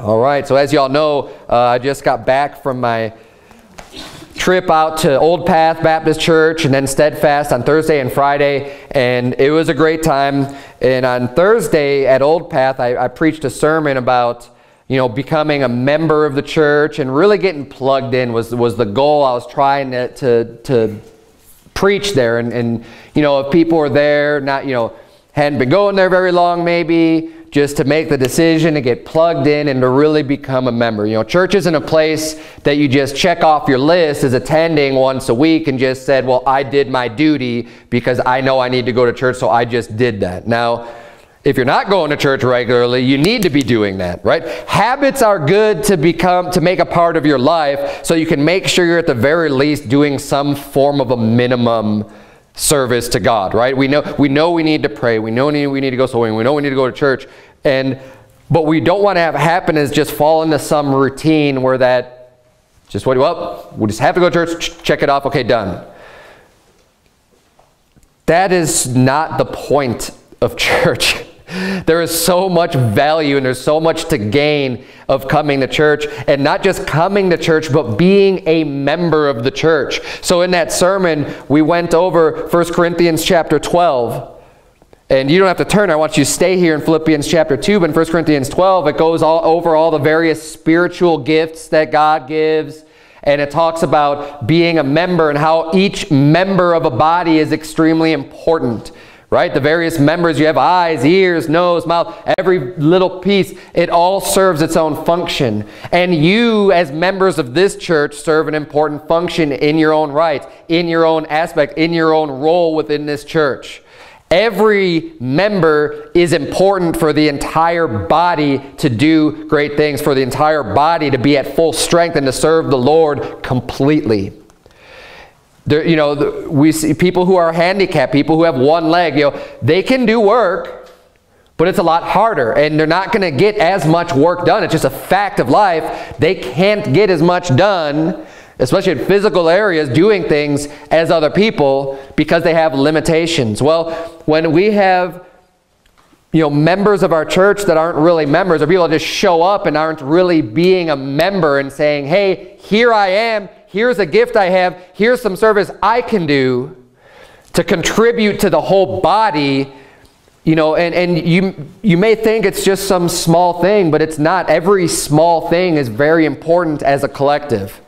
All right, so as y'all know, uh, I just got back from my trip out to Old Path Baptist Church and then Steadfast on Thursday and Friday, and it was a great time. And on Thursday at Old Path, I, I preached a sermon about you know, becoming a member of the church and really getting plugged in was, was the goal I was trying to, to, to preach there. And, and, you know, if people were there, not, you know, hadn't been going there very long maybe, just to make the decision to get plugged in and to really become a member. You know, church isn't a place that you just check off your list as attending once a week and just said, well, I did my duty because I know I need to go to church, so I just did that. Now, if you're not going to church regularly, you need to be doing that, right? Habits are good to become, to make a part of your life so you can make sure you're at the very least doing some form of a minimum service to God, right? We know we know we need to pray. We know we need to go sewing. We know we need to go to church. And but we don't want to have happen is just fall into some routine where that just what well, we just have to go to church, check it off, okay, done. That is not the point of church. There is so much value and there's so much to gain of coming to church and not just coming to church but being a member of the church. So in that sermon we went over 1 Corinthians chapter 12 and you don't have to turn. I want you to stay here in Philippians chapter 2 but in 1 Corinthians 12 it goes all over all the various spiritual gifts that God gives and it talks about being a member and how each member of a body is extremely important right? The various members, you have eyes, ears, nose, mouth, every little piece, it all serves its own function. And you, as members of this church, serve an important function in your own right, in your own aspect, in your own role within this church. Every member is important for the entire body to do great things, for the entire body to be at full strength and to serve the Lord completely. There, you know, we see people who are handicapped, people who have one leg, you know, they can do work, but it's a lot harder and they're not going to get as much work done. It's just a fact of life. They can't get as much done, especially in physical areas, doing things as other people because they have limitations. Well, when we have you know, members of our church that aren't really members, or people that just show up and aren't really being a member and saying, hey, here I am, here's a gift I have, here's some service I can do to contribute to the whole body, you know, and, and you, you may think it's just some small thing, but it's not. Every small thing is very important as a collective.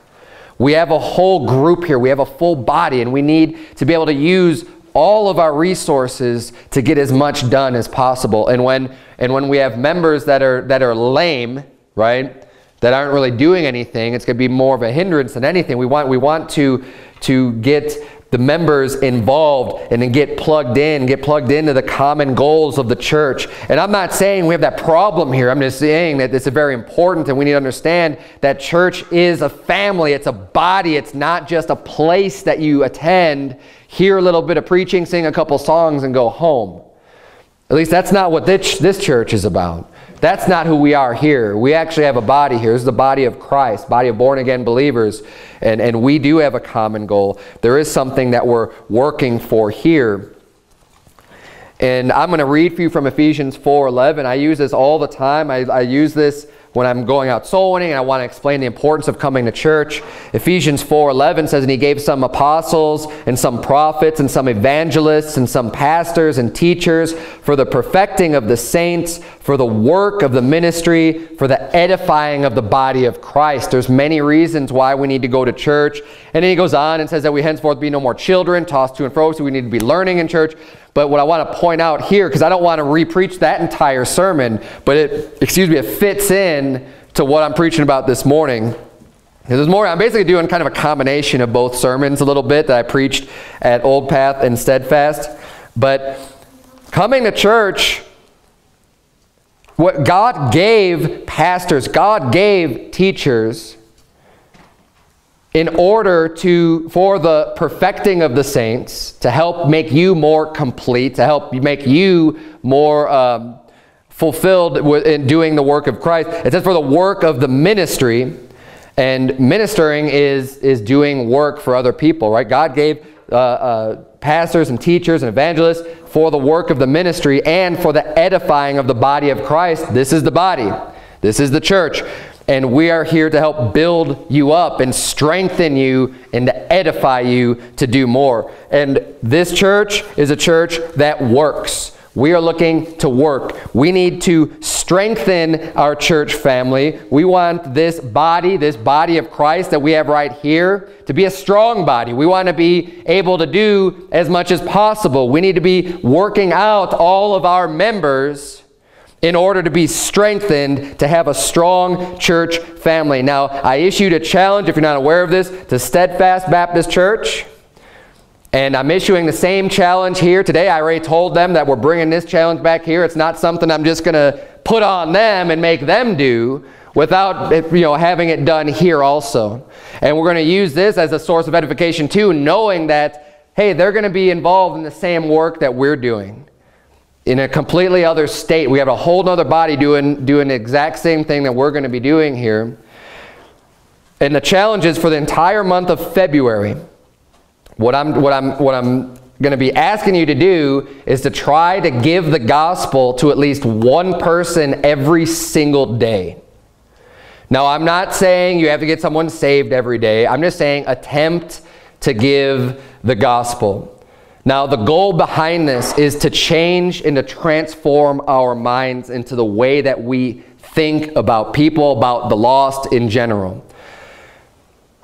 We have a whole group here. We have a full body, and we need to be able to use all of our resources to get as much done as possible. And when, and when we have members that are, that are lame, right, that aren't really doing anything. It's going to be more of a hindrance than anything. We want, we want to, to get the members involved and then get plugged in, get plugged into the common goals of the church. And I'm not saying we have that problem here. I'm just saying that it's very important and we need to understand that church is a family. It's a body. It's not just a place that you attend, hear a little bit of preaching, sing a couple songs, and go home. At least that's not what this, this church is about. That's not who we are here. We actually have a body here. This is the body of Christ, body of born-again believers. And, and we do have a common goal. There is something that we're working for here. And I'm going to read for you from Ephesians 4.11. I use this all the time. I, I use this when I'm going out soul winning and I want to explain the importance of coming to church. Ephesians 4:11 says, And he gave some apostles and some prophets and some evangelists and some pastors and teachers for the perfecting of the saints, for the work of the ministry, for the edifying of the body of Christ. There's many reasons why we need to go to church. And then he goes on and says that we henceforth be no more children, tossed to and fro, so we need to be learning in church. But what I want to point out here, because I don't want to repreach that entire sermon, but it, excuse me, it fits in to what I'm preaching about this morning. There's more, I'm basically doing kind of a combination of both sermons a little bit that I preached at Old Path and Steadfast. But coming to church, what God gave pastors, God gave teachers in order to for the perfecting of the saints to help make you more complete to help make you more um, fulfilled in doing the work of christ. It says for the work of the ministry and ministering is is doing work for other people right? God gave uh, uh, pastors and teachers and evangelists for the work of the ministry and for the edifying of the body of christ. This is the body. This is the church. And we are here to help build you up and strengthen you and to edify you to do more. And this church is a church that works. We are looking to work. We need to strengthen our church family. We want this body, this body of Christ that we have right here, to be a strong body. We want to be able to do as much as possible. We need to be working out all of our members in order to be strengthened to have a strong church family. Now, I issued a challenge, if you're not aware of this, to Steadfast Baptist Church. And I'm issuing the same challenge here today. I already told them that we're bringing this challenge back here. It's not something I'm just going to put on them and make them do without you know, having it done here also. And we're going to use this as a source of edification too, knowing that, hey, they're going to be involved in the same work that we're doing in a completely other state. We have a whole other body doing, doing the exact same thing that we're going to be doing here. And the challenge is for the entire month of February, what I'm, what I'm, what I'm going to be asking you to do is to try to give the gospel to at least one person every single day. Now, I'm not saying you have to get someone saved every day. I'm just saying attempt to give the gospel. Now, the goal behind this is to change and to transform our minds into the way that we think about people, about the lost in general.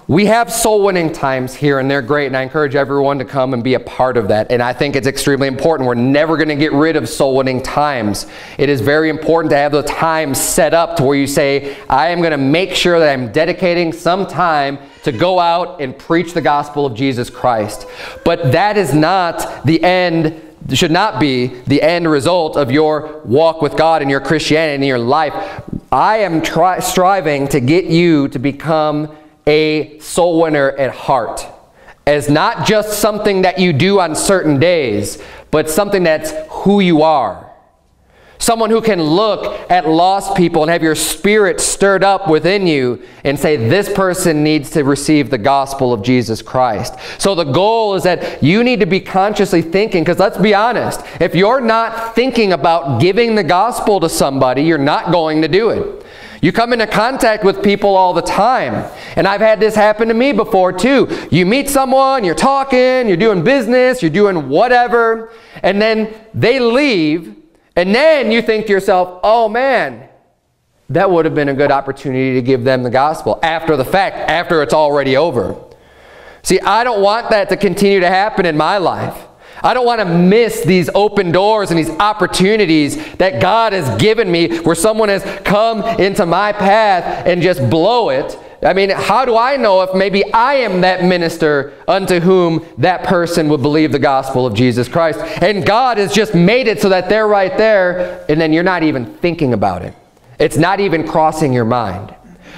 We have soul winning times here, and they're great, and I encourage everyone to come and be a part of that. And I think it's extremely important. We're never going to get rid of soul winning times. It is very important to have the time set up to where you say, I am going to make sure that I'm dedicating some time to go out and preach the gospel of Jesus Christ. But that is not the end should not be the end result of your walk with God and your Christianity and your life. I am striving to get you to become a soul winner at heart as not just something that you do on certain days, but something that's who you are. Someone who can look at lost people and have your spirit stirred up within you and say, this person needs to receive the gospel of Jesus Christ. So the goal is that you need to be consciously thinking, because let's be honest, if you're not thinking about giving the gospel to somebody, you're not going to do it. You come into contact with people all the time. And I've had this happen to me before too. You meet someone, you're talking, you're doing business, you're doing whatever, and then they leave, and then you think to yourself, oh man, that would have been a good opportunity to give them the gospel after the fact, after it's already over. See, I don't want that to continue to happen in my life. I don't want to miss these open doors and these opportunities that God has given me where someone has come into my path and just blow it. I mean, how do I know if maybe I am that minister unto whom that person would believe the gospel of Jesus Christ? And God has just made it so that they're right there and then you're not even thinking about it. It's not even crossing your mind.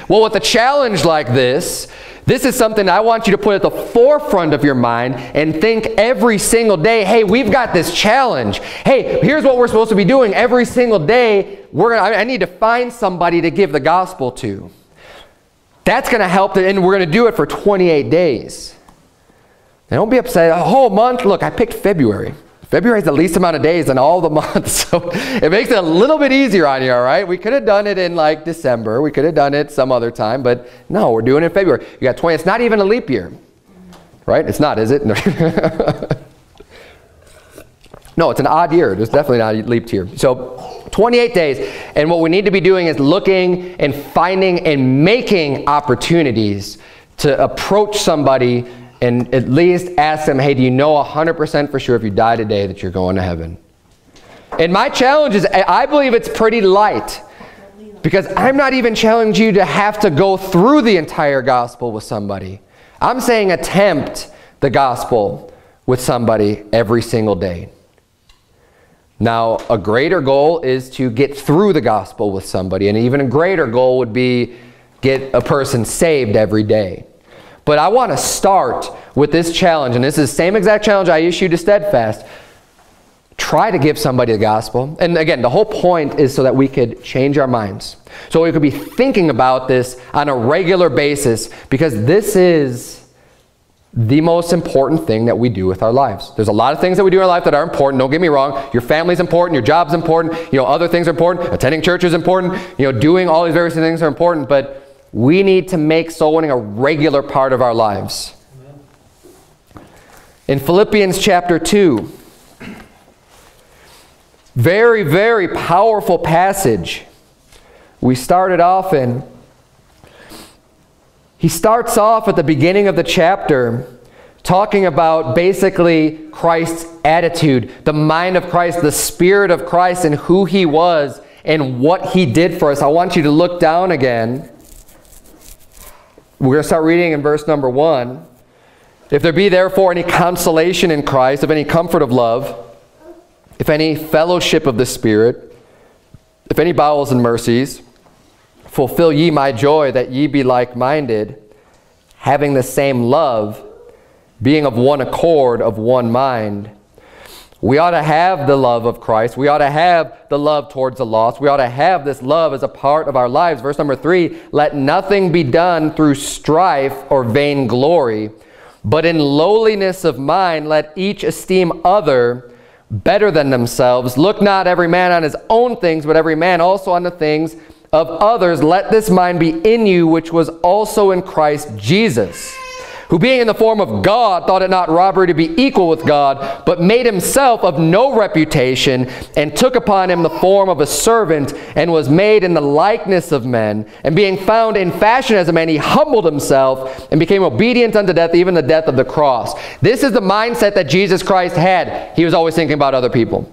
Well, with a challenge like this, this is something I want you to put at the forefront of your mind and think every single day, hey, we've got this challenge. Hey, here's what we're supposed to be doing every single day. We're I need to find somebody to give the gospel to. That's going to help, and we're going to do it for 28 days. Now, don't be upset. A whole month. Look, I picked February. February is the least amount of days in all the months, so it makes it a little bit easier on you, all right? We could have done it in like December. We could have done it some other time, but no, we're doing it in February. You got 20. It's not even a leap year, right? It's not, is it? no, it's an odd year. It's definitely not a leap year. So 28 days, and what we need to be doing is looking and finding and making opportunities to approach somebody and at least ask them, hey, do you know 100% for sure if you die today that you're going to heaven? And my challenge is, I believe it's pretty light because I'm not even challenging you to have to go through the entire gospel with somebody. I'm saying attempt the gospel with somebody every single day. Now, a greater goal is to get through the gospel with somebody, and even a greater goal would be get a person saved every day. But I want to start with this challenge, and this is the same exact challenge I issued to Steadfast. Try to give somebody the gospel. And again, the whole point is so that we could change our minds. So we could be thinking about this on a regular basis because this is the most important thing that we do with our lives. There's a lot of things that we do in our life that are important. Don't get me wrong. Your family's important. Your job's important. You know, other things are important. Attending church is important. You know, doing all these various things are important. But we need to make soul winning a regular part of our lives. In Philippians chapter 2, very, very powerful passage. We started off in he starts off at the beginning of the chapter talking about basically Christ's attitude, the mind of Christ, the spirit of Christ, and who he was and what he did for us. I want you to look down again. We're going to start reading in verse number one. If there be therefore any consolation in Christ, of any comfort of love, if any fellowship of the Spirit, if any bowels and mercies, Fulfill ye my joy, that ye be like minded, having the same love, being of one accord, of one mind. We ought to have the love of Christ. We ought to have the love towards the lost. We ought to have this love as a part of our lives. Verse number three let nothing be done through strife or vainglory, but in lowliness of mind let each esteem other better than themselves. Look not every man on his own things, but every man also on the things of others, let this mind be in you, which was also in Christ Jesus, who being in the form of God thought it not robbery to be equal with God, but made himself of no reputation, and took upon him the form of a servant, and was made in the likeness of men. And being found in fashion as a man, he humbled himself, and became obedient unto death, even the death of the cross. This is the mindset that Jesus Christ had. He was always thinking about other people.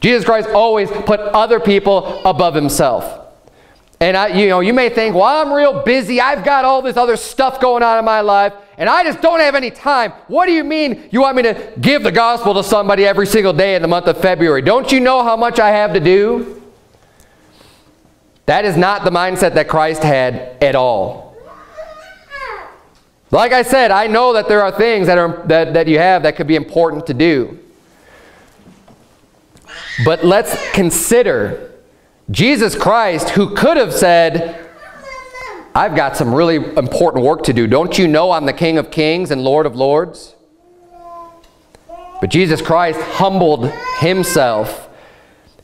Jesus Christ always put other people above himself. And I, you know, you may think, well, I'm real busy. I've got all this other stuff going on in my life, and I just don't have any time. What do you mean you want me to give the gospel to somebody every single day in the month of February? Don't you know how much I have to do? That is not the mindset that Christ had at all. Like I said, I know that there are things that, are, that, that you have that could be important to do. But let's consider Jesus Christ, who could have said, I've got some really important work to do. Don't you know I'm the King of Kings and Lord of Lords? But Jesus Christ humbled himself.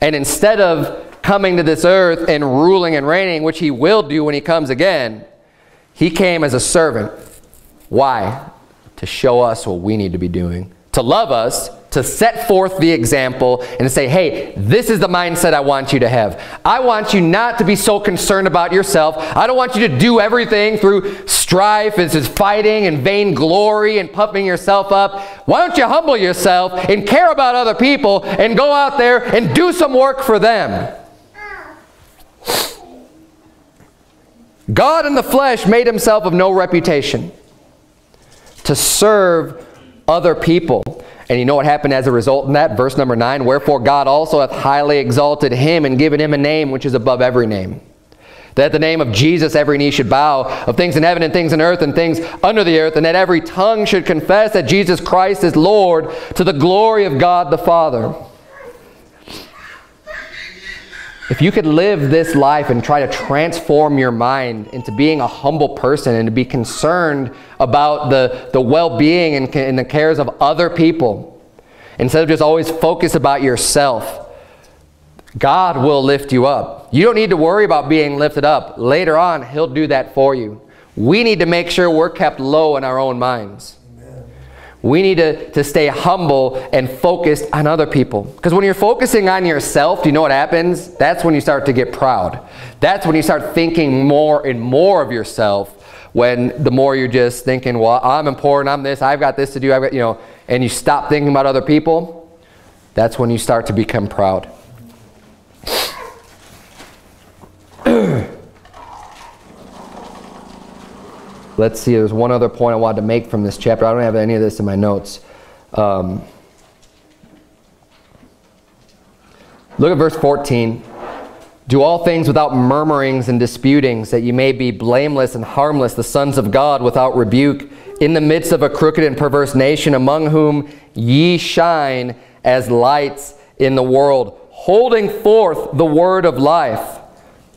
And instead of coming to this earth and ruling and reigning, which he will do when he comes again, he came as a servant. Why? To show us what we need to be doing. To love us to set forth the example and say, hey, this is the mindset I want you to have. I want you not to be so concerned about yourself. I don't want you to do everything through strife and fighting and vainglory and puffing yourself up. Why don't you humble yourself and care about other people and go out there and do some work for them? God in the flesh made himself of no reputation to serve other people. And you know what happened as a result in that? Verse number 9, Wherefore God also hath highly exalted him and given him a name which is above every name. That at the name of Jesus every knee should bow, of things in heaven and things in earth and things under the earth, and that every tongue should confess that Jesus Christ is Lord to the glory of God the Father. If you could live this life and try to transform your mind into being a humble person and to be concerned about the, the well-being and, and the cares of other people, instead of just always focus about yourself, God will lift you up. You don't need to worry about being lifted up. Later on, He'll do that for you. We need to make sure we're kept low in our own minds. We need to, to stay humble and focused on other people. Because when you're focusing on yourself, do you know what happens? That's when you start to get proud. That's when you start thinking more and more of yourself when the more you're just thinking, well, I'm important, I'm this, I've got this to do, I've got, you know, and you stop thinking about other people, that's when you start to become proud. Let's see, there's one other point I wanted to make from this chapter. I don't have any of this in my notes. Um, look at verse 14. Do all things without murmurings and disputings, that ye may be blameless and harmless, the sons of God without rebuke, in the midst of a crooked and perverse nation, among whom ye shine as lights in the world, holding forth the word of life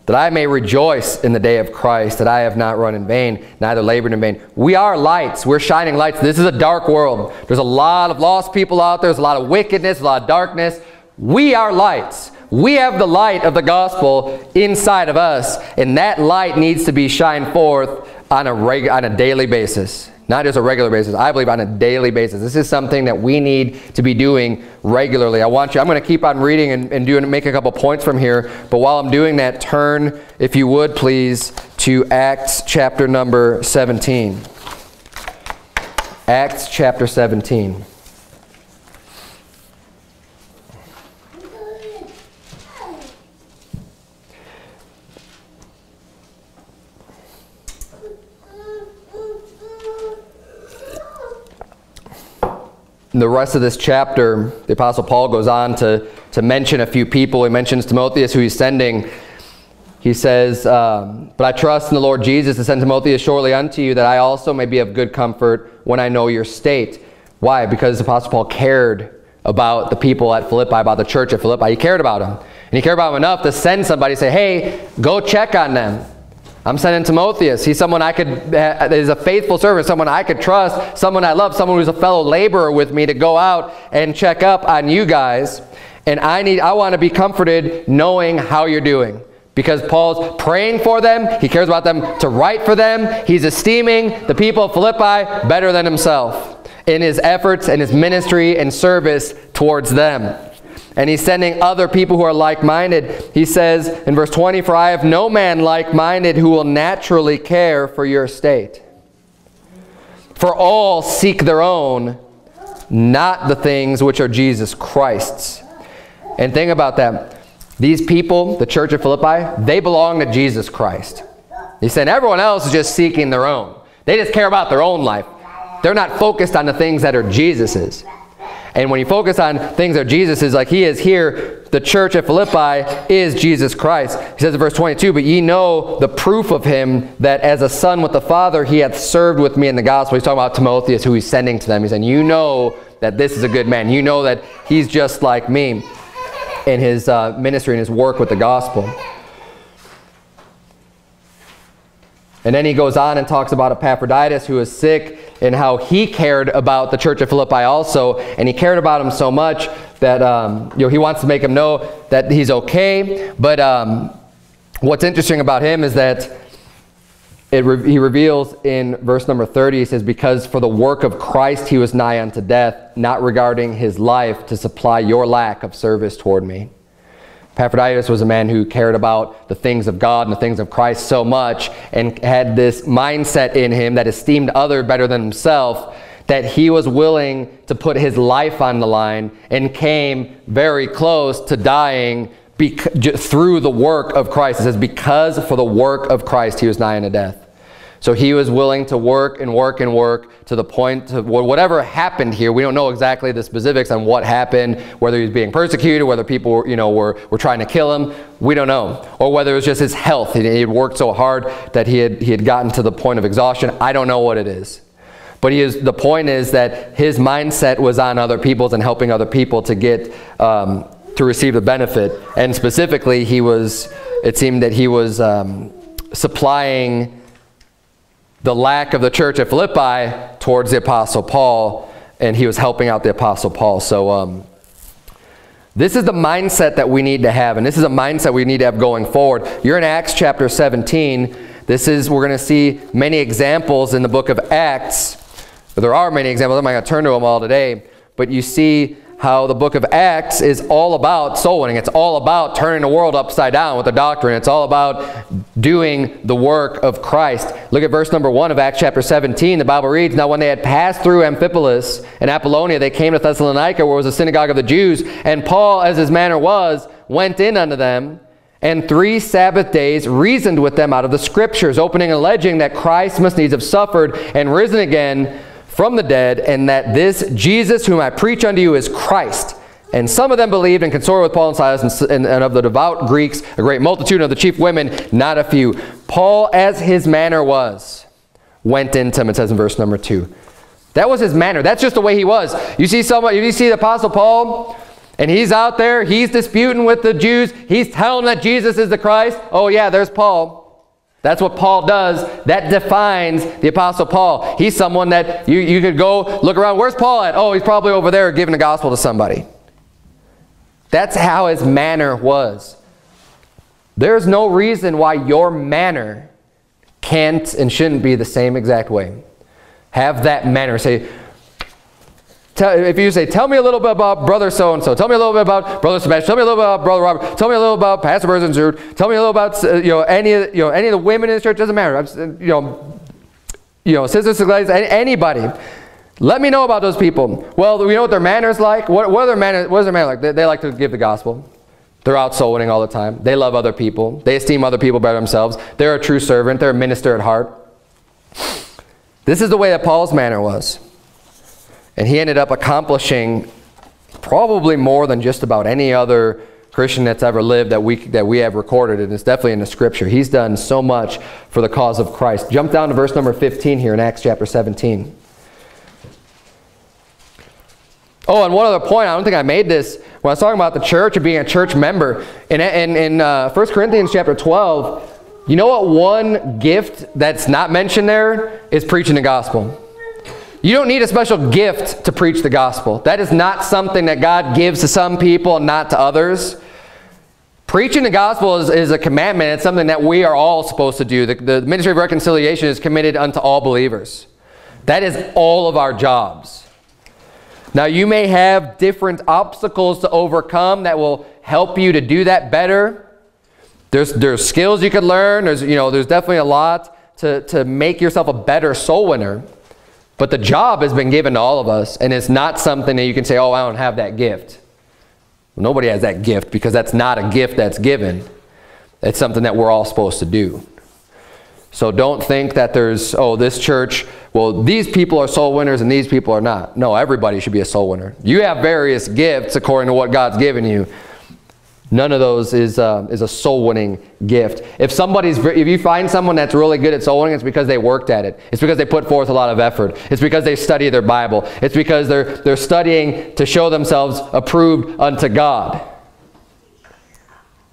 that I may rejoice in the day of Christ, that I have not run in vain, neither labored in vain. We are lights. We're shining lights. This is a dark world. There's a lot of lost people out there. There's a lot of wickedness, a lot of darkness. We are lights. We have the light of the gospel inside of us, and that light needs to be shined forth on a, on a daily basis. Not just a regular basis, I believe on a daily basis. This is something that we need to be doing regularly. I want you, I'm going to keep on reading and, and doing, make a couple points from here, but while I'm doing that, turn, if you would please, to Acts chapter number 17. Acts chapter 17. In the rest of this chapter, the Apostle Paul goes on to, to mention a few people. He mentions Timotheus, who he's sending. He says, um, But I trust in the Lord Jesus to send Timotheus shortly unto you, that I also may be of good comfort when I know your state. Why? Because the Apostle Paul cared about the people at Philippi, about the church at Philippi. He cared about them. And he cared about them enough to send somebody, say, hey, go check on them. I'm sending Timotheus. He's someone I could, eh, is a faithful servant, someone I could trust, someone I love, someone who's a fellow laborer with me to go out and check up on you guys. And I need, I want to be comforted knowing how you're doing. Because Paul's praying for them. He cares about them to write for them. He's esteeming the people of Philippi better than himself in his efforts and his ministry and service towards them. And he's sending other people who are like-minded. He says in verse 20, For I have no man like-minded who will naturally care for your state. For all seek their own, not the things which are Jesus Christ's. And think about that. These people, the church of Philippi, they belong to Jesus Christ. He said everyone else is just seeking their own. They just care about their own life. They're not focused on the things that are Jesus's. And when you focus on things that Jesus is like he is here, the church at Philippi is Jesus Christ. He says in verse 22, But ye know the proof of him that as a son with the Father he hath served with me in the gospel. He's talking about Timotheus who he's sending to them. He's saying, You know that this is a good man. You know that he's just like me in his uh, ministry and his work with the gospel. And then he goes on and talks about Epaphroditus who is sick and how he cared about the church of Philippi also. And he cared about him so much that um, you know, he wants to make him know that he's okay. But um, what's interesting about him is that re he reveals in verse number 30, he says, Because for the work of Christ he was nigh unto death, not regarding his life to supply your lack of service toward me. Epaphroditus was a man who cared about the things of God and the things of Christ so much and had this mindset in him that esteemed other better than himself that he was willing to put his life on the line and came very close to dying through the work of Christ. It says, because for the work of Christ he was nigh unto death. So he was willing to work and work and work to the point of whatever happened here. We don't know exactly the specifics on what happened, whether he was being persecuted, whether people you know, were, were trying to kill him. We don't know. Or whether it was just his health. He, he had worked so hard that he had, he had gotten to the point of exhaustion. I don't know what it is. But he is, the point is that his mindset was on other people's and helping other people to get um, to receive the benefit. And specifically, he was, it seemed that he was um, supplying the lack of the church at Philippi towards the Apostle Paul, and he was helping out the Apostle Paul. So um, this is the mindset that we need to have, and this is a mindset we need to have going forward. You're in Acts chapter 17. This is, we're going to see many examples in the book of Acts. There are many examples. I'm not going to turn to them all today. But you see how the book of Acts is all about soul winning. It's all about turning the world upside down with the doctrine. It's all about doing the work of Christ. Look at verse number 1 of Acts chapter 17. The Bible reads, Now when they had passed through Amphipolis and Apollonia, they came to Thessalonica, where was a synagogue of the Jews. And Paul, as his manner was, went in unto them, and three Sabbath days reasoned with them out of the Scriptures, opening and alleging that Christ must needs have suffered and risen again from the dead, and that this Jesus whom I preach unto you is Christ. And some of them believed and consorted with Paul and Silas, and, and, and, of the devout Greeks, a great multitude, of the chief women, not a few. Paul, as his manner was, went into them, it says in verse number 2. That was his manner. That's just the way he was. You see someone, you see the Apostle Paul, And he's out there, he's disputing with the Jews. He's telling that Jesus is the Christ. Oh yeah, there's Paul. That's what Paul does. That defines the Apostle Paul. He's someone that you, you could go look around. Where's Paul at? Oh, he's probably over there giving the gospel to somebody. That's how his manner was. There's no reason why your manner can't and shouldn't be the same exact way. Have that manner. Say, if you say, tell me a little bit about brother so-and-so, tell me a little bit about brother Sebastian, tell me a little bit about brother Robert, tell me a little about Pastor Berzenzer, tell me a little about uh, you know any of you know any of the women in the church. Doesn't matter. you know, you know, sisters, anybody. Let me know about those people. Well, we know what their manners like. What, what are their manners? What is their manner like? They, they like to give the gospel. They're out soul winning all the time. They love other people. They esteem other people better themselves. They're a true servant. They're a minister at heart. This is the way that Paul's manner was. And he ended up accomplishing probably more than just about any other Christian that's ever lived that we, that we have recorded, and it's definitely in the scripture. He's done so much for the cause of Christ. Jump down to verse number 15 here in Acts chapter 17. Oh, and one other point, I don't think I made this when I was talking about the church and being a church member. In, in, in uh, 1 Corinthians chapter 12, you know what one gift that's not mentioned there is preaching the gospel. You don't need a special gift to preach the gospel. That is not something that God gives to some people and not to others. Preaching the gospel is, is a commandment. It's something that we are all supposed to do. The, the ministry of reconciliation is committed unto all believers. That is all of our jobs. Now, you may have different obstacles to overcome that will help you to do that better. There's, there's skills you could learn. There's, you know, there's definitely a lot to, to make yourself a better soul winner. But the job has been given to all of us, and it's not something that you can say, oh, I don't have that gift. Well, nobody has that gift because that's not a gift that's given. It's something that we're all supposed to do. So don't think that there's, oh, this church, well, these people are soul winners and these people are not. No, everybody should be a soul winner. You have various gifts according to what God's given you. None of those is, uh, is a soul winning gift. If somebody's, if you find someone that's really good at soul winning, it's because they worked at it. It's because they put forth a lot of effort. It's because they study their Bible. It's because they're, they're studying to show themselves approved unto God.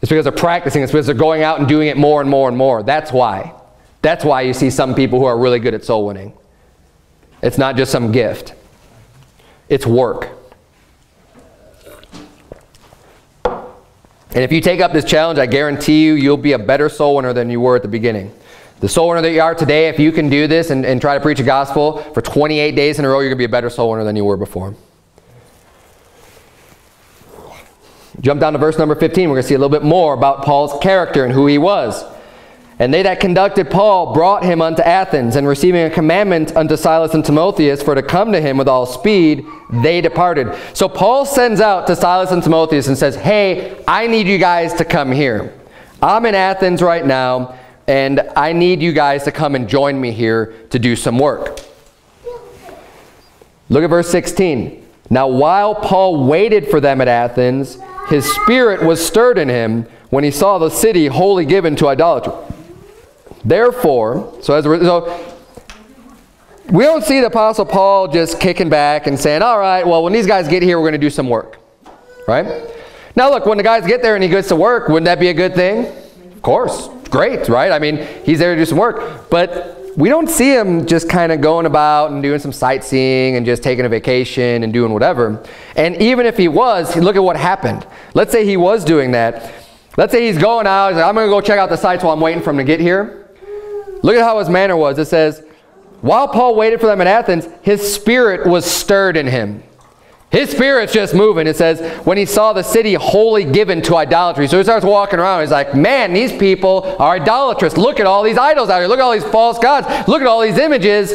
It's because they're practicing. It's because they're going out and doing it more and more and more. That's why. That's why you see some people who are really good at soul winning. It's not just some gift. It's work. And if you take up this challenge, I guarantee you, you'll be a better soul winner than you were at the beginning. The soul winner that you are today, if you can do this and, and try to preach a gospel for 28 days in a row, you're going to be a better soul winner than you were before. Jump down to verse number 15. We're going to see a little bit more about Paul's character and who he was. And they that conducted Paul brought him unto Athens, and receiving a commandment unto Silas and Timotheus for to come to him with all speed, they departed. So Paul sends out to Silas and Timotheus and says, Hey, I need you guys to come here. I'm in Athens right now, and I need you guys to come and join me here to do some work. Look at verse 16. Now while Paul waited for them at Athens, his spirit was stirred in him when he saw the city wholly given to idolatry. Therefore, so as a so we don't see the Apostle Paul just kicking back and saying, all right, well, when these guys get here, we're going to do some work. Right? Now, look, when the guys get there and he gets to work, wouldn't that be a good thing? Of course. Great, right? I mean, he's there to do some work. But we don't see him just kind of going about and doing some sightseeing and just taking a vacation and doing whatever. And even if he was, look at what happened. Let's say he was doing that. Let's say he's going out. He's like, I'm going to go check out the sites while I'm waiting for him to get here. Look at how his manner was. It says, while Paul waited for them in Athens, his spirit was stirred in him. His spirit's just moving. It says, when he saw the city wholly given to idolatry. So he starts walking around. He's like, man, these people are idolatrous. Look at all these idols out here. Look at all these false gods. Look at all these images.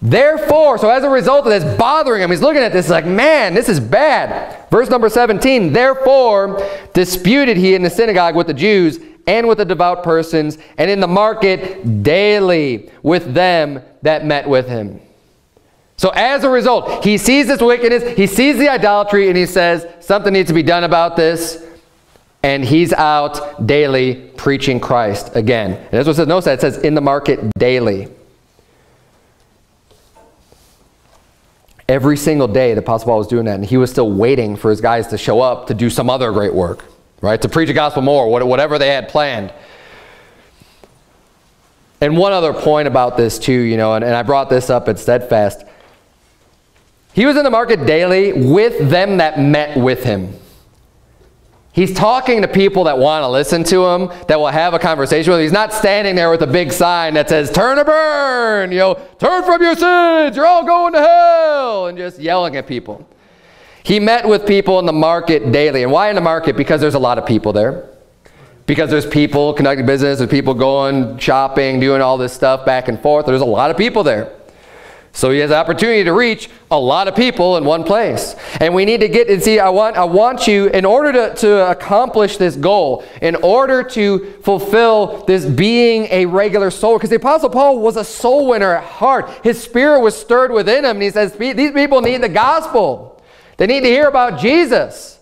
Therefore, so as a result of this bothering him, he's looking at this like, man, this is bad. Verse number 17, therefore disputed he in the synagogue with the Jews and with the devout persons, and in the market daily with them that met with him. So as a result, he sees this wickedness, he sees the idolatry, and he says, something needs to be done about this. And he's out daily preaching Christ again. And that's what it says. Notice that it says in the market daily. Every single day, the Apostle Paul was doing that, and he was still waiting for his guys to show up to do some other great work, right? To preach the gospel more, whatever they had planned. And one other point about this, too, you know, and, and I brought this up at Steadfast. He was in the market daily with them that met with him. He's talking to people that want to listen to him, that will have a conversation with him. He's not standing there with a big sign that says, turn or burn, you know, turn from your sins, you're all going to hell, and just yelling at people. He met with people in the market daily. And why in the market? Because there's a lot of people there. Because there's people conducting business, there's people going shopping, doing all this stuff back and forth. There's a lot of people there. So he has the opportunity to reach a lot of people in one place. And we need to get and see, I want, I want you, in order to, to accomplish this goal, in order to fulfill this being a regular soul, because the Apostle Paul was a soul winner at heart. His spirit was stirred within him, and he says, these people need the gospel. They need to hear about Jesus.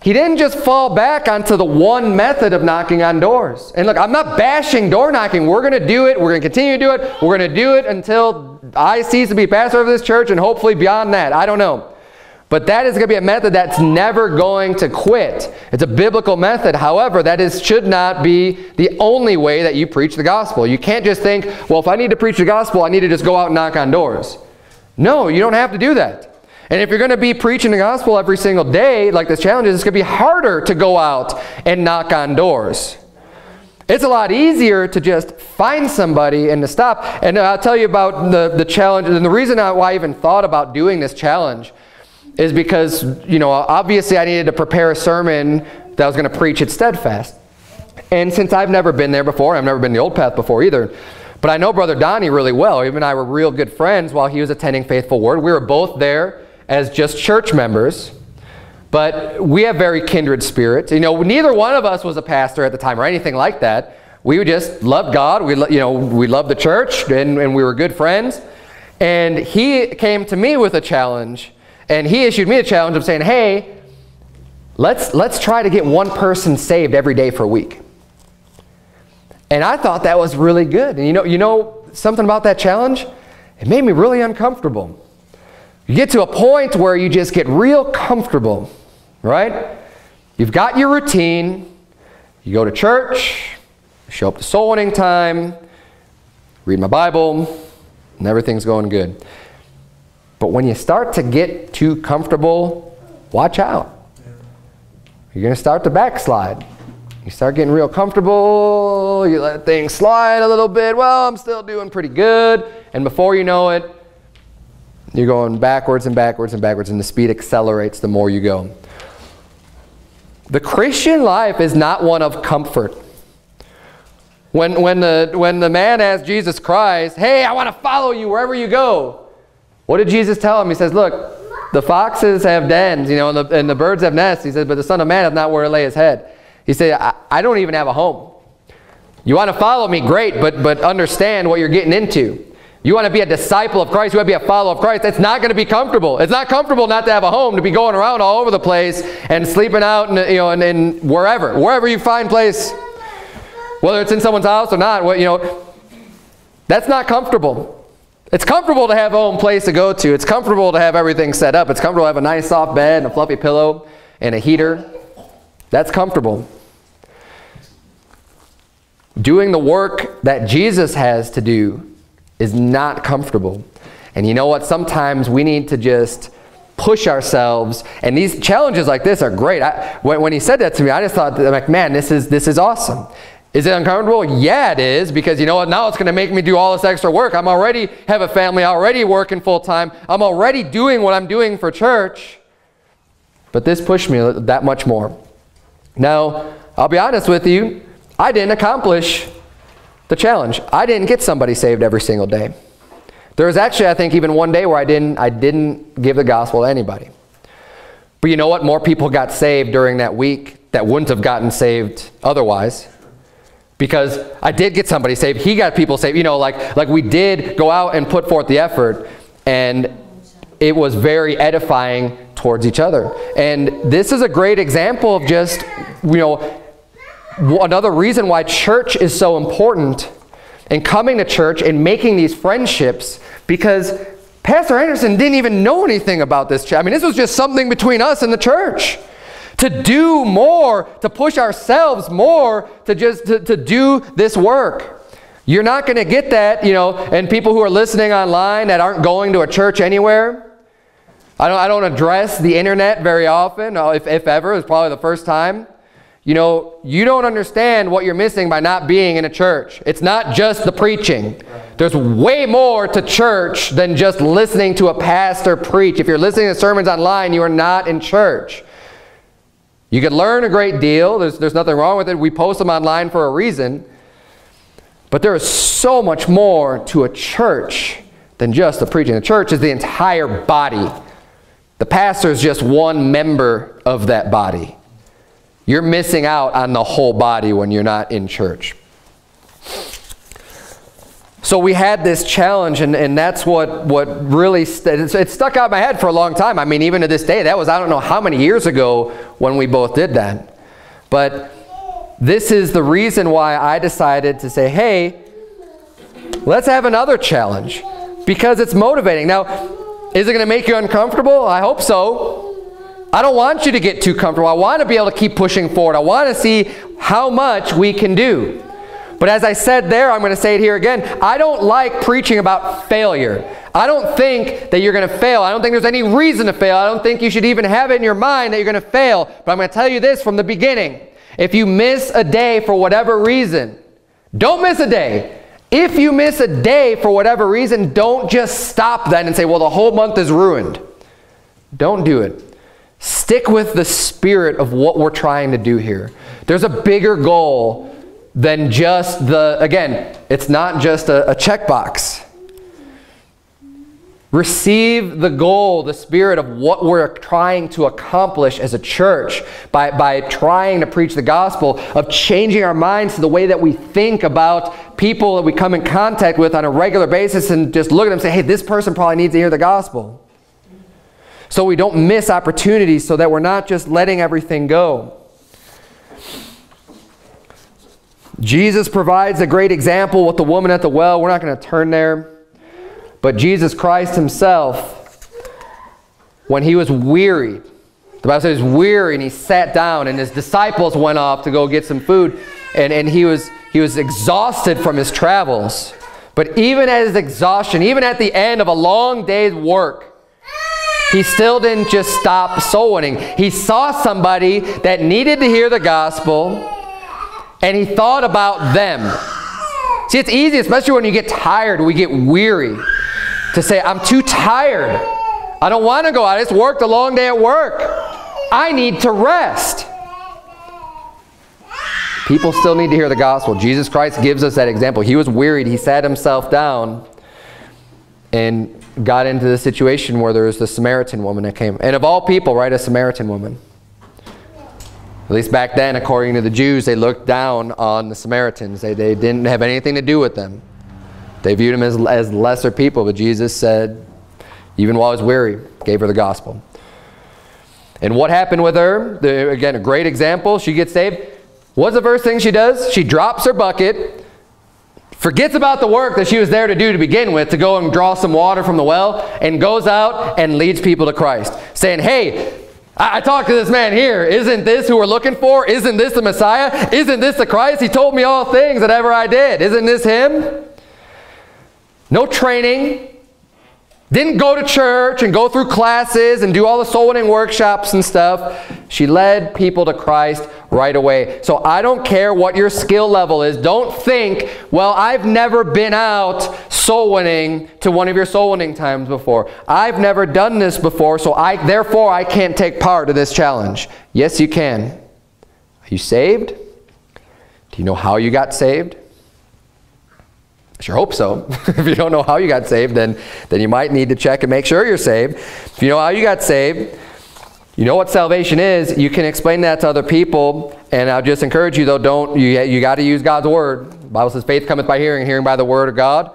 He didn't just fall back onto the one method of knocking on doors. And look, I'm not bashing door knocking. We're going to do it. We're going to continue to do it. We're going to do it until I cease to be pastor of this church and hopefully beyond that. I don't know. But that is going to be a method that's never going to quit. It's a biblical method. However, that is should not be the only way that you preach the gospel. You can't just think, well, if I need to preach the gospel, I need to just go out and knock on doors. No, you don't have to do that. And if you're going to be preaching the gospel every single day, like this challenge is, it's going to be harder to go out and knock on doors. It's a lot easier to just find somebody and to stop. And I'll tell you about the, the challenge. And the reason why I even thought about doing this challenge is because, you know, obviously I needed to prepare a sermon that I was going to preach at Steadfast. And since I've never been there before, I've never been the Old Path before either, but I know Brother Donnie really well. Even I were real good friends while he was attending Faithful Word. We were both there as just church members, but we have very kindred spirits. You know, neither one of us was a pastor at the time or anything like that. We just loved God. We, you know, we loved the church, and, and we were good friends. And he came to me with a challenge, and he issued me a challenge of saying, hey, let's, let's try to get one person saved every day for a week. And I thought that was really good. And you know, you know something about that challenge? It made me really uncomfortable. You get to a point where you just get real comfortable, right? You've got your routine. You go to church, show up to soul winning time, read my Bible, and everything's going good. But when you start to get too comfortable, watch out. You're going to start to backslide. You start getting real comfortable, you let things slide a little bit. Well, I'm still doing pretty good. And before you know it, you're going backwards and backwards and backwards, and the speed accelerates the more you go. The Christian life is not one of comfort. When, when, the, when the man asked Jesus Christ, hey, I want to follow you wherever you go, what did Jesus tell him? He says, look, the foxes have dens, you know, and the, and the birds have nests. He says, but the Son of Man has not where to lay his head. He said, I, I don't even have a home. You want to follow me, great, but, but understand what you're getting into. You want to be a disciple of Christ, you want to be a follower of Christ, it's not going to be comfortable. It's not comfortable not to have a home, to be going around all over the place and sleeping out and, you know, and, and wherever, wherever you find place, whether it's in someone's house or not, what, you know, that's not comfortable. It's comfortable to have a home place to go to. It's comfortable to have everything set up. It's comfortable to have a nice soft bed and a fluffy pillow and a heater. That's comfortable. Doing the work that Jesus has to do is not comfortable. And you know what? Sometimes we need to just push ourselves. And these challenges like this are great. I, when, when, he said that to me, I just thought, I'm like, man, this is, this is awesome. Is it uncomfortable? Yeah, it is, because you know what? Now it's going to make me do all this extra work. I'm already have a family, already working full time. I'm already doing what I'm doing for church. But this pushed me that much more. Now, I'll be honest with you, I didn't accomplish the challenge. I didn't get somebody saved every single day. There was actually, I think, even one day where I didn't, I didn't give the gospel to anybody. But you know what? More people got saved during that week that wouldn't have gotten saved otherwise. Because I did get somebody saved. He got people saved. You know, like, like we did go out and put forth the effort. And it was very edifying towards each other. And this is a great example of just, you know, another reason why church is so important and coming to church and making these friendships because Pastor Anderson didn't even know anything about this. I mean, this was just something between us and the church. To do more, to push ourselves more, to just to, to do this work. You're not going to get that, you know, and people who are listening online that aren't going to a church anywhere. I don't, I don't address the internet very often, uh, if, if ever. It's probably the first time. You know, you don't understand what you're missing by not being in a church. It's not just the preaching. There's way more to church than just listening to a pastor preach. If you're listening to sermons online, you are not in church. You can learn a great deal. There's, there's nothing wrong with it. We post them online for a reason. But there is so much more to a church than just the preaching. The church is the entire body. The pastor is just one member of that body. You're missing out on the whole body when you're not in church. So we had this challenge, and, and that's what, what really, st it stuck out my head for a long time. I mean, even to this day, that was, I don't know how many years ago when we both did that. But this is the reason why I decided to say, hey, let's have another challenge because it's motivating. Now, is it going to make you uncomfortable? I hope so. I don't want you to get too comfortable. I want to be able to keep pushing forward. I want to see how much we can do. But as I said there, I'm going to say it here again. I don't like preaching about failure. I don't think that you're going to fail. I don't think there's any reason to fail. I don't think you should even have it in your mind that you're going to fail. But I'm going to tell you this from the beginning. If you miss a day for whatever reason, don't miss a day. If you miss a day for whatever reason, don't just stop then and say, well, the whole month is ruined. Don't do it. Stick with the spirit of what we're trying to do here. There's a bigger goal than just the, again, it's not just a, a checkbox. Receive the goal, the spirit of what we're trying to accomplish as a church by, by trying to preach the gospel, of changing our minds to the way that we think about people that we come in contact with on a regular basis and just look at them and say, hey, this person probably needs to hear the gospel so we don't miss opportunities so that we're not just letting everything go. Jesus provides a great example with the woman at the well. We're not going to turn there. But Jesus Christ himself, when he was weary, the Bible says weary and he sat down and his disciples went off to go get some food and, and he, was, he was exhausted from his travels. But even at his exhaustion, even at the end of a long day's work, he still didn't just stop soul winning. He saw somebody that needed to hear the gospel and he thought about them. See, it's easy, especially when you get tired, we get weary, to say, I'm too tired. I don't want to go out. I just worked a long day at work. I need to rest. People still need to hear the gospel. Jesus Christ gives us that example. He was wearied. He sat himself down and got into the situation where there was the Samaritan woman that came. And of all people, right, a Samaritan woman. At least back then, according to the Jews, they looked down on the Samaritans. They, they didn't have anything to do with them. They viewed them as, as lesser people, but Jesus said, even while I was weary, gave her the gospel. And what happened with her? The, again, a great example. She gets saved. What's the first thing she does? She drops her bucket, forgets about the work that she was there to do to begin with, to go and draw some water from the well, and goes out and leads people to Christ, saying, hey, I, I talked to this man here. Isn't this who we're looking for? Isn't this the Messiah? Isn't this the Christ? He told me all things that ever I did. Isn't this him? No training, didn't go to church and go through classes and do all the soul winning workshops and stuff. She led people to Christ right away. So I don't care what your skill level is. Don't think, well, I've never been out soul winning to one of your soul winning times before. I've never done this before, so I therefore I can't take part in this challenge. Yes, you can. Are you saved? Do you know how you got saved? I sure hope so. if you don't know how you got saved, then, then you might need to check and make sure you're saved. If you know how you got saved, you know what salvation is, you can explain that to other people. And I'll just encourage you, though, don't, you, you got to use God's word. The Bible says faith cometh by hearing, hearing by the word of God.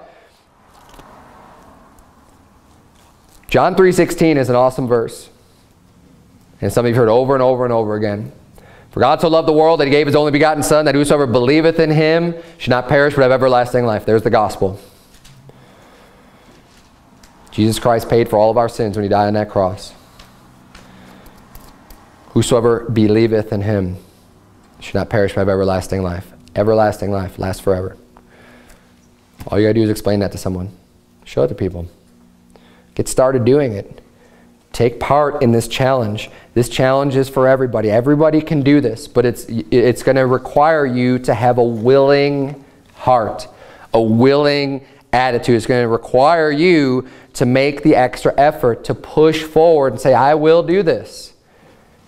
John 3.16 is an awesome verse. And some of you have heard over and over and over again. For God so loved the world that he gave his only begotten Son, that whosoever believeth in him should not perish but have everlasting life. There's the gospel. Jesus Christ paid for all of our sins when he died on that cross. Whosoever believeth in him should not perish but have everlasting life. Everlasting life lasts forever. All you gotta do is explain that to someone. Show it to people. Get started doing it. Take part in this challenge. This challenge is for everybody. Everybody can do this, but it's, it's going to require you to have a willing heart, a willing attitude. It's going to require you to make the extra effort to push forward and say, I will do this.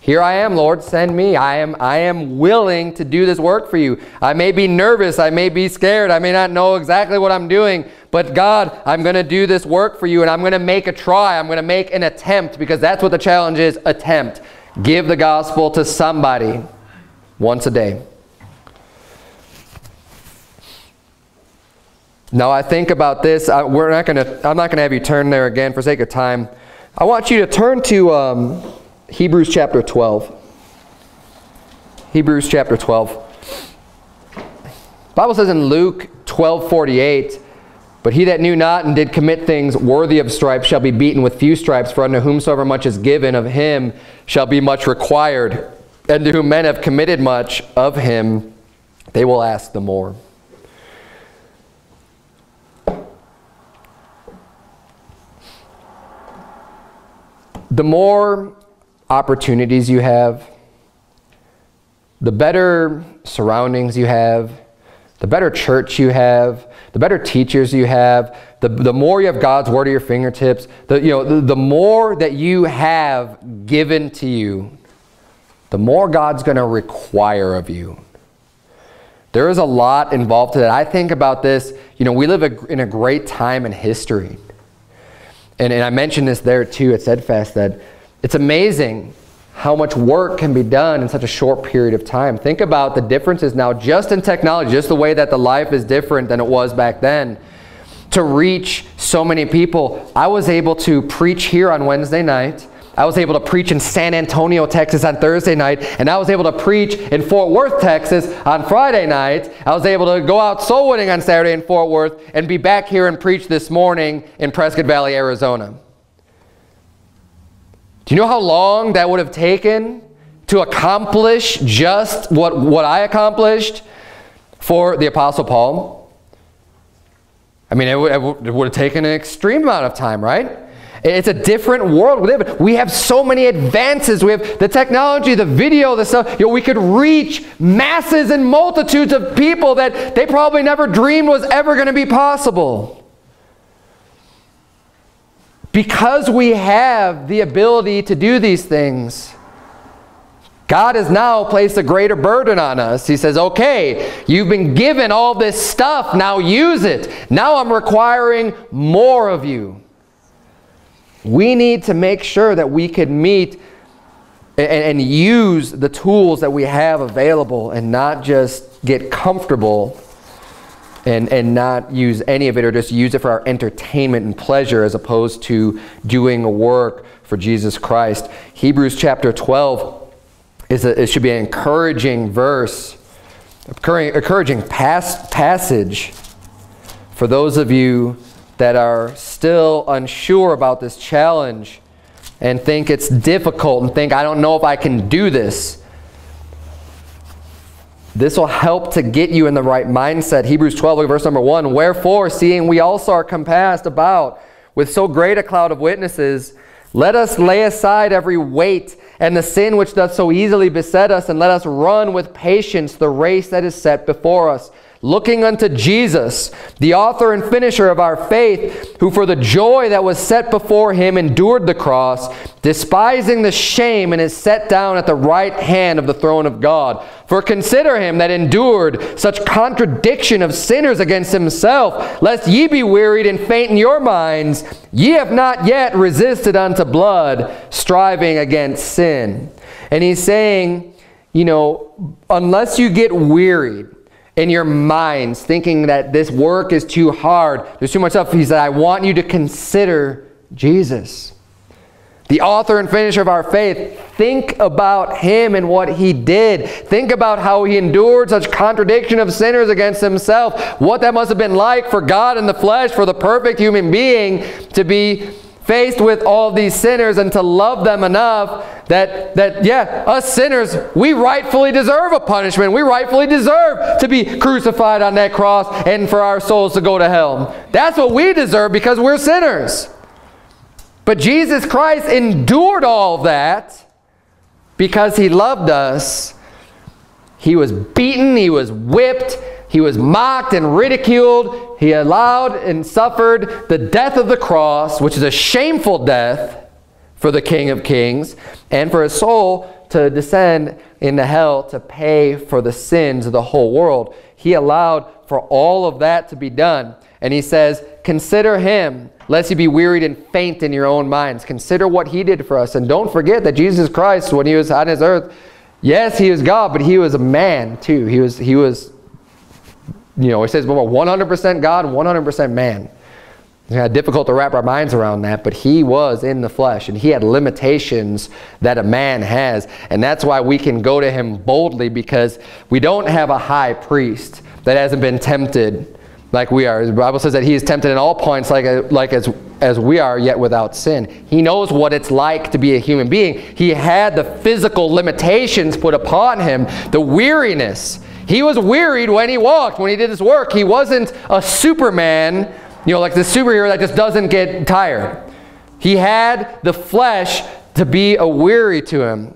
Here I am, Lord, send me. I am, I am willing to do this work for you. I may be nervous. I may be scared. I may not know exactly what I'm doing. But God, I'm going to do this work for you and I'm going to make a try. I'm going to make an attempt because that's what the challenge is, attempt. Give the gospel to somebody once a day. Now I think about this. I, we're not going to, I'm not going to have you turn there again for sake of time. I want you to turn to... Um, Hebrews chapter 12. Hebrews chapter 12. Bible says in Luke 12, 48, But he that knew not and did commit things worthy of stripes shall be beaten with few stripes, for unto whomsoever much is given of him shall be much required. And to whom men have committed much of him, they will ask the more. The more opportunities you have, the better surroundings you have, the better church you have, the better teachers you have, the, the more you have God's word at your fingertips, the, you know, the, the more that you have given to you, the more God's going to require of you. There is a lot involved to that. I think about this, you know, we live a, in a great time in history. And, and I mentioned this there too at Steadfast that it's amazing how much work can be done in such a short period of time. Think about the differences now just in technology, just the way that the life is different than it was back then. To reach so many people, I was able to preach here on Wednesday night. I was able to preach in San Antonio, Texas on Thursday night, and I was able to preach in Fort Worth, Texas on Friday night. I was able to go out soul winning on Saturday in Fort Worth and be back here and preach this morning in Prescott Valley, Arizona. Do you know how long that would have taken to accomplish just what, what I accomplished for the Apostle Paul? I mean, it would, it would have taken an extreme amount of time, right? It's a different world we live in. We have so many advances. We have the technology, the video, the stuff. You know, we could reach masses and multitudes of people that they probably never dreamed was ever going to be possible. Because we have the ability to do these things, God has now placed a greater burden on us. He says, okay, you've been given all this stuff, now use it. Now I'm requiring more of you. We need to make sure that we can meet and, and use the tools that we have available and not just get comfortable and, and not use any of it or just use it for our entertainment and pleasure as opposed to doing a work for Jesus Christ. Hebrews chapter 12 is a, it should be an encouraging verse, encouraging pas passage for those of you that are still unsure about this challenge and think it's difficult and think, I don't know if I can do this. This will help to get you in the right mindset. Hebrews 12, verse number 1. Wherefore, seeing we also are compassed about with so great a cloud of witnesses, let us lay aside every weight and the sin which doth so easily beset us, and let us run with patience the race that is set before us looking unto Jesus, the author and finisher of our faith, who for the joy that was set before him endured the cross, despising the shame, and is set down at the right hand of the throne of God. For consider him that endured such contradiction of sinners against himself, lest ye be wearied and faint in your minds. Ye have not yet resisted unto blood, striving against sin. And he's saying, you know, unless you get wearied, in your minds thinking that this work is too hard, there's too much stuff. He said, I want you to consider Jesus. the author and finisher of our faith. Think about him and what he did. Think about how he endured such contradiction of sinners against himself. What that must have been like for God in the flesh, for the perfect human being to be faced with all these sinners and to love them enough that, that, yeah, us sinners, we rightfully deserve a punishment. We rightfully deserve to be crucified on that cross and for our souls to go to hell. That's what we deserve because we're sinners. But Jesus Christ endured all that because he loved us. He was beaten, he was whipped, he was mocked and ridiculed. He allowed and suffered the death of the cross, which is a shameful death for the King of Kings, and for his soul to descend into hell to pay for the sins of the whole world. He allowed for all of that to be done. And he says, Consider him lest you be wearied and faint in your own minds. Consider what he did for us. And don't forget that Jesus Christ, when he was on his earth, yes, he was God, but he was a man too. He was, he was you know, it says 100% God, 100% man. It's difficult to wrap our minds around that, but he was in the flesh and he had limitations that a man has. And that's why we can go to him boldly because we don't have a high priest that hasn't been tempted like we are. The Bible says that he is tempted in all points like, like as, as we are, yet without sin. He knows what it's like to be a human being. He had the physical limitations put upon him, the weariness. He was wearied when he walked, when he did his work. He wasn't a superman, you know, like the superhero that just doesn't get tired. He had the flesh to be a weary to him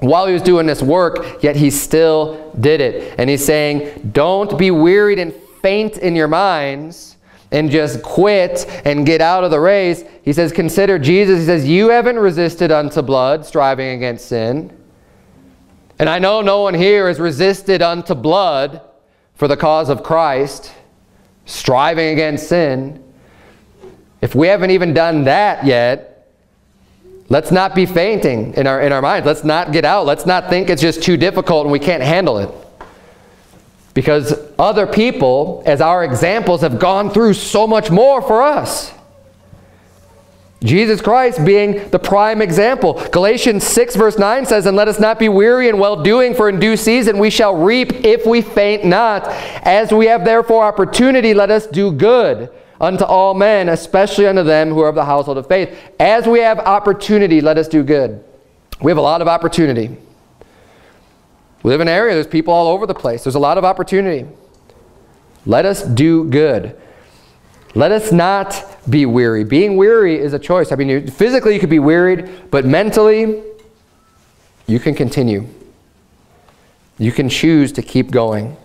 while he was doing this work, yet he still did it. And he's saying, don't be wearied and faint in your minds and just quit and get out of the race. He says, consider Jesus. He says, you haven't resisted unto blood, striving against sin. And I know no one here has resisted unto blood for the cause of Christ, striving against sin. If we haven't even done that yet, let's not be fainting in our, in our minds. Let's not get out. Let's not think it's just too difficult and we can't handle it. Because other people, as our examples, have gone through so much more for us. Jesus Christ being the prime example. Galatians 6 verse 9 says, And let us not be weary in well-doing, for in due season we shall reap if we faint not. As we have therefore opportunity, let us do good unto all men, especially unto them who are of the household of faith. As we have opportunity, let us do good. We have a lot of opportunity. We live in an area, there's people all over the place. There's a lot of opportunity. Let us do good. Let us not be weary. Being weary is a choice. I mean, physically you could be wearied, but mentally you can continue. You can choose to keep going.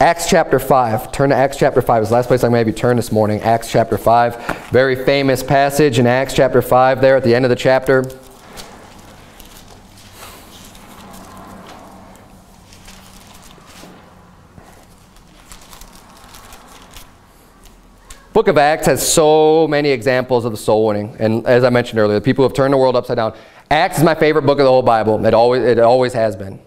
Acts chapter 5. Turn to Acts chapter 5. It's the last place I'm going to have you turn this morning. Acts chapter 5. Very famous passage in Acts chapter 5 there at the end of the chapter. Book of Acts has so many examples of the soul winning. And as I mentioned earlier, the people who have turned the world upside down. Acts is my favorite book of the whole Bible. It always, it always has been.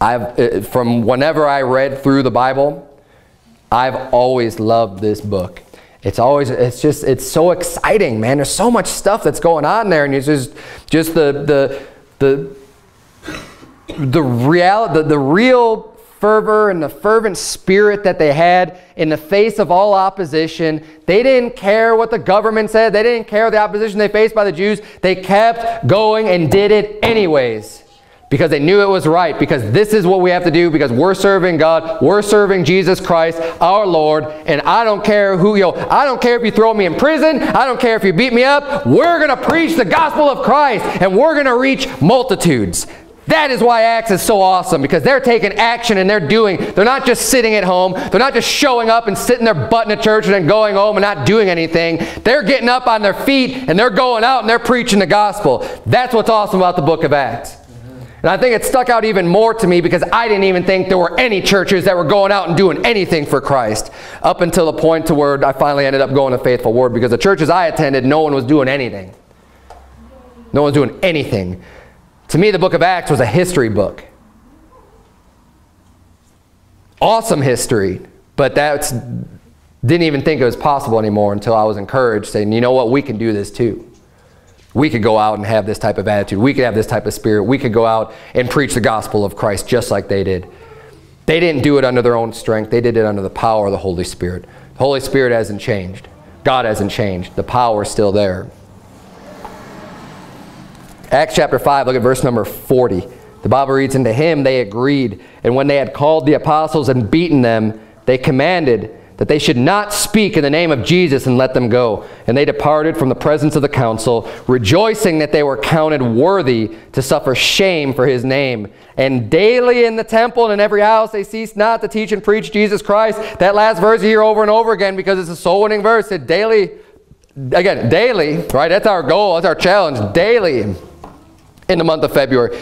I've, it, from whenever I read through the Bible, I've always loved this book. It's always, it's just, it's so exciting, man. There's so much stuff that's going on there. And it's just, just the, the, the, the, real, the, the real fervor and the fervent spirit that they had in the face of all opposition. They didn't care what the government said. They didn't care the opposition they faced by the Jews. They kept going and did it anyways because they knew it was right because this is what we have to do because we're serving God. We're serving Jesus Christ, our Lord, and I don't care who, you I don't care if you throw me in prison. I don't care if you beat me up. We're going to preach the gospel of Christ and we're going to reach multitudes. That is why Acts is so awesome because they're taking action and they're doing. They're not just sitting at home. They're not just showing up and sitting their butt in a church and then going home and not doing anything. They're getting up on their feet and they're going out and they're preaching the gospel. That's what's awesome about the book of Acts. And I think it stuck out even more to me because I didn't even think there were any churches that were going out and doing anything for Christ up until the point to where I finally ended up going to Faithful Word because the churches I attended, no one was doing anything. No one was doing anything. To me, the book of Acts was a history book. Awesome history, but that's didn't even think it was possible anymore until I was encouraged, saying, you know what, we can do this too. we could go out and have this type of attitude. We could have this type of spirit. We could go out and preach the gospel of Christ just like they did. They didn't do it under their own strength. They did it under the power of the Holy Spirit. The Holy Spirit hasn't changed. God hasn't changed. The power is still there. Acts chapter 5, look at verse number 40. The Bible reads, And to him they agreed, and when they had called the apostles and beaten them, they commanded that they should not speak in the name of Jesus and let them go. And they departed from the presence of the council, rejoicing that they were counted worthy to suffer shame for his name. And daily in the temple and in every house they ceased not to teach and preach Jesus Christ. That last verse hear over and over again because it's a soul-winning verse. It daily, again, daily, right? That's our goal. That's our challenge. Daily in the month of February.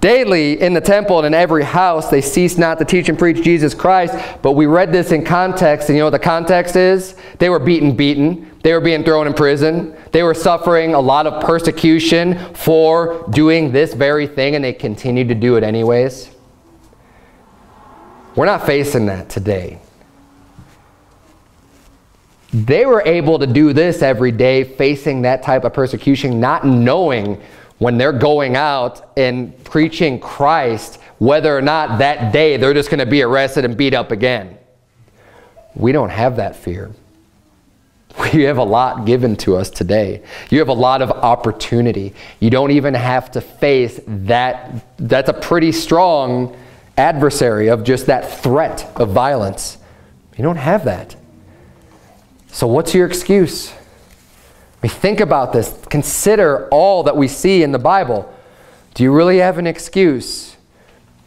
Daily in the temple and in every house, they ceased not to teach and preach Jesus Christ. But we read this in context, and you know what the context is? They were beaten, beaten. They were being thrown in prison. They were suffering a lot of persecution for doing this very thing, and they continued to do it anyways. We're not facing that today. They were able to do this every day, facing that type of persecution, not knowing when they're going out and preaching Christ, whether or not that day they're just going to be arrested and beat up again. We don't have that fear. We have a lot given to us today. You have a lot of opportunity. You don't even have to face that. That's a pretty strong adversary of just that threat of violence. You don't have that. So what's your excuse? We think about this. Consider all that we see in the Bible. Do you really have an excuse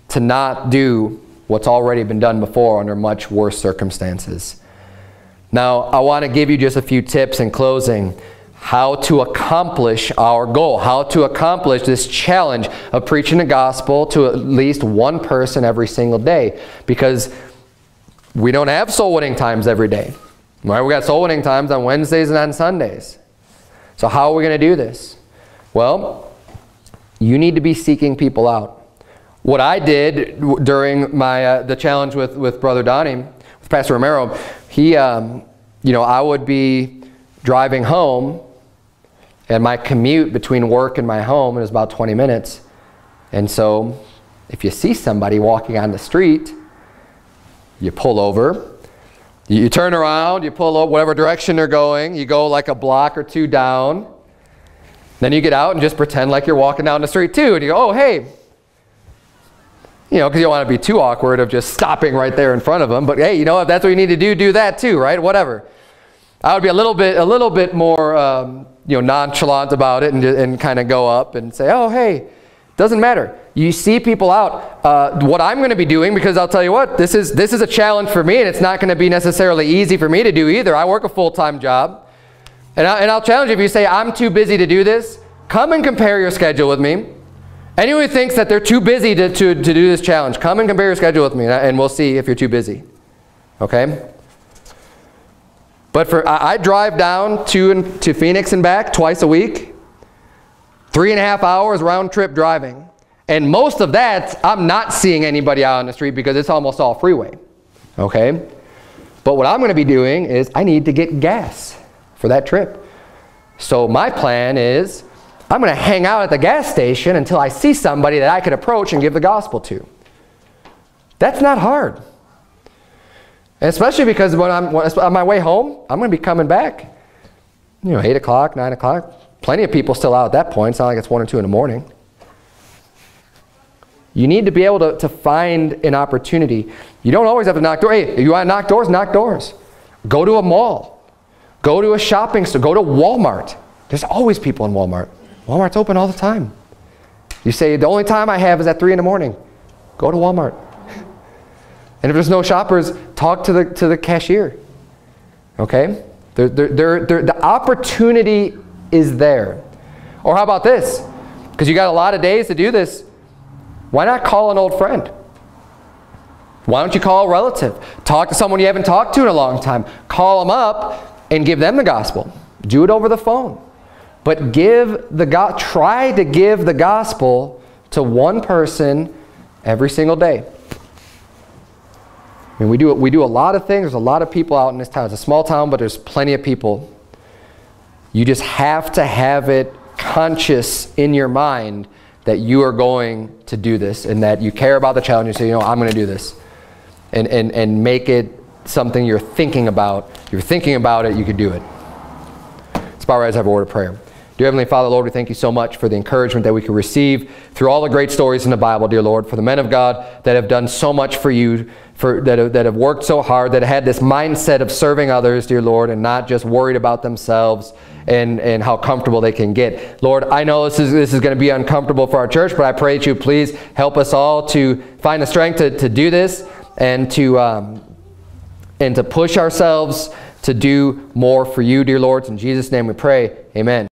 to not do what's already been done before under much worse circumstances? Now, I want to give you just a few tips in closing how to accomplish our goal, how to accomplish this challenge of preaching the gospel to at least one person every single day. Because we don't have soul winning times every day. Right? We got soul winning times on Wednesdays and on Sundays. So how are we going to do this? Well, you need to be seeking people out. What I did during my uh, the challenge with, with Brother Donnie, with Pastor Romero, he, um, you know, I would be driving home, and my commute between work and my home is about 20 minutes. And so if you see somebody walking on the street, you pull over, you turn around, you pull up whatever direction they're going, you go like a block or two down. Then you get out and just pretend like you're walking down the street too. And you go, oh, hey. You know, because you don't want to be too awkward of just stopping right there in front of them. But hey, you know, if that's what you need to do, do that too, right? Whatever. I would be a little bit, a little bit more, um, you know, nonchalant about it and, and kind of go up and say, oh, hey, doesn't matter. You see people out. Uh, what I'm going to be doing, because I'll tell you what, this is, this is a challenge for me, and it's not going to be necessarily easy for me to do either. I work a full-time job. And, I, and I'll challenge you, if you say, I'm too busy to do this, come and compare your schedule with me. Anyone who thinks that they're too busy to, to, to do this challenge, come and compare your schedule with me, and we'll see if you're too busy. Okay? But for I, I drive down to, to Phoenix and back twice a week. Three and a half hours round trip driving. And most of that, I'm not seeing anybody out on the street because it's almost all freeway. Okay? But what I'm going to be doing is I need to get gas for that trip. So my plan is I'm going to hang out at the gas station until I see somebody that I could approach and give the gospel to. That's not hard. Especially because when I'm on my way home, I'm going to be coming back. You know, 8 o'clock, 9 o'clock. Plenty of people still out at that point. It's not like it's 1 or 2 in the morning. You need to be able to, to find an opportunity. You don't always have to knock doors. Hey, if you want to knock doors, knock doors. Go to a mall. Go to a shopping store. Go to Walmart. There's always people in Walmart. Walmart's open all the time. You say, the only time I have is at 3 in the morning. Go to Walmart. And if there's no shoppers, talk to the, to the cashier. Okay? They're, they're, they're, the opportunity is there. Or how about this? Because you got a lot of days to do this. Why not call an old friend? Why don't you call a relative? Talk to someone you haven't talked to in a long time. Call them up and give them the gospel. Do it over the phone. But give the go try to give the gospel to one person every single day. I mean, we do, we do a lot of things. There's a lot of people out in this town. It's a small town, but there's plenty of people you just have to have it conscious in your mind that you are going to do this and that you care about the child and you say, you know, I'm going to do this. And, and, and make it something you're thinking about. You're thinking about it, you could do it. Let's bow our have a word of prayer. Dear Heavenly Father, Lord, we thank you so much for the encouragement that we can receive through all the great stories in the Bible, dear Lord, for the men of God that have done so much for you, for, that, have, that have worked so hard, that had this mindset of serving others, dear Lord, and not just worried about themselves and, and how comfortable they can get. Lord, I know this is, this is going to be uncomfortable for our church, but I pray that you please help us all to find the strength to, to do this and to, um, and to push ourselves to do more for you, dear Lord. In Jesus' name we pray. Amen.